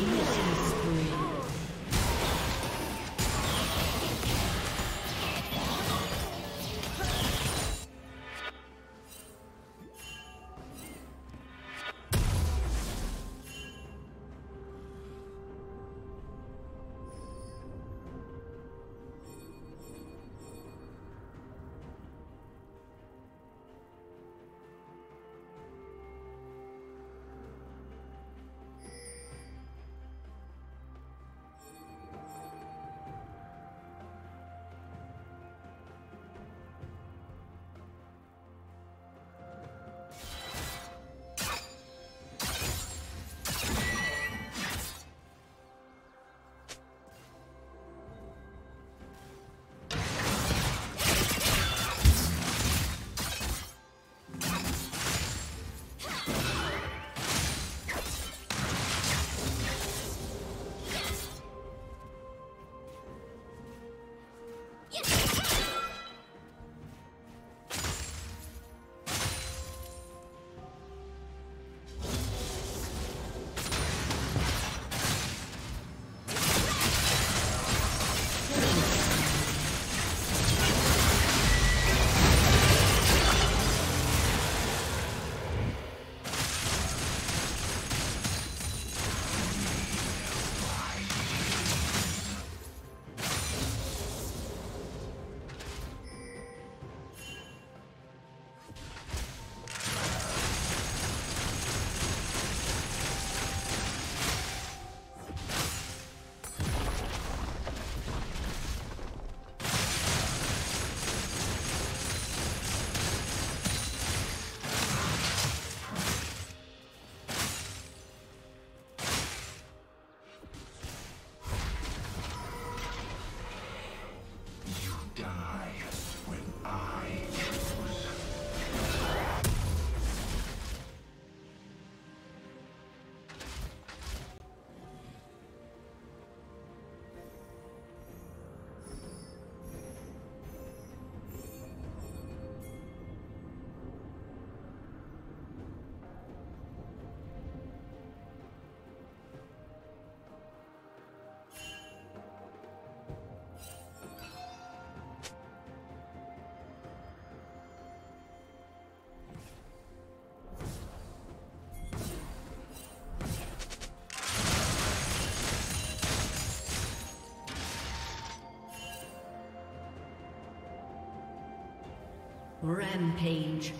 Слушай. Rampage.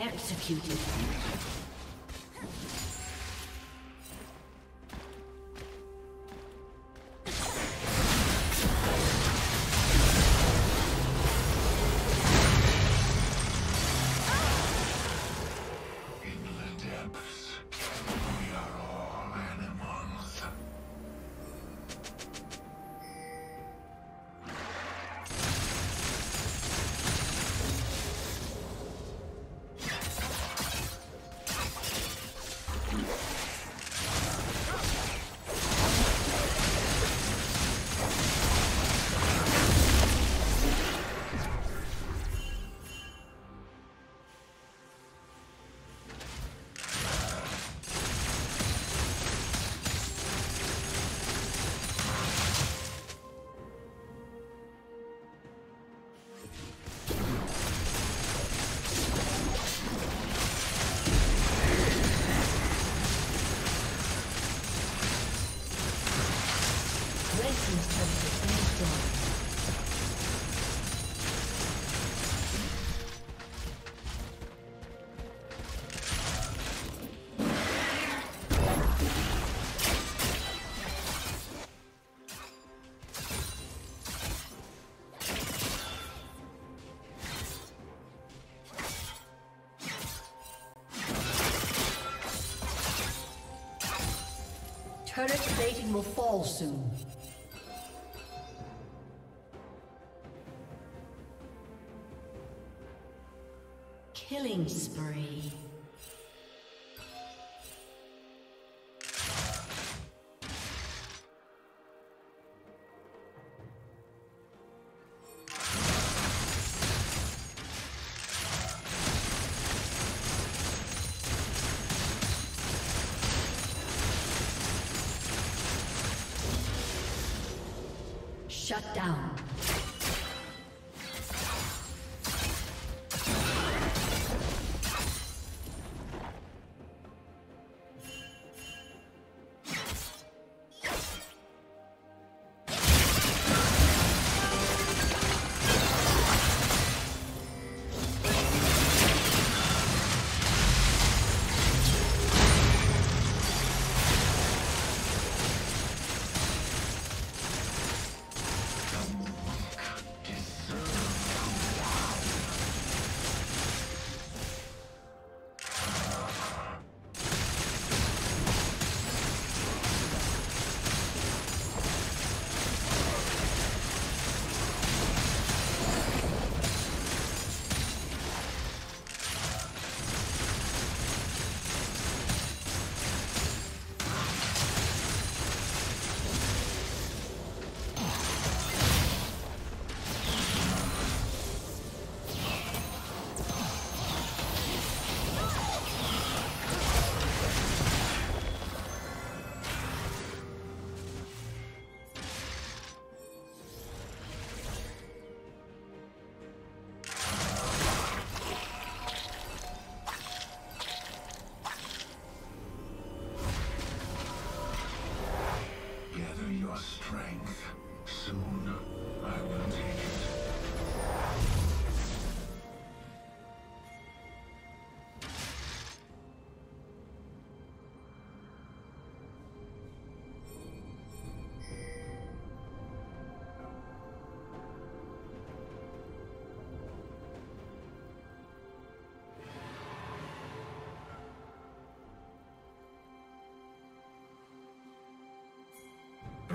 Executed. Turret plating will fall soon. Killing spree.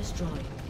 Destroyed.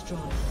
Destroyed.